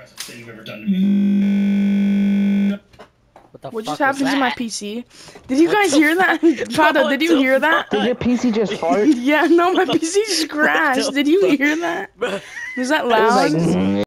impressive thing you've ever done to me. What the What fuck just happened was to my? PC? Did you guys hear that? Prado, did you hear that? Did your PC just fart? yeah, no, my PC just crashed. Did you hear that? Was that loud?